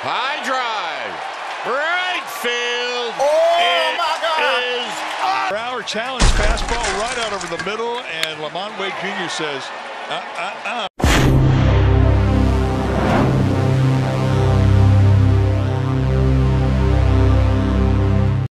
High drive. Right field. Oh, my God. Is ah. Brower challenge fastball right out over the middle, and LaMonte Wade Jr. says, uh, uh, uh.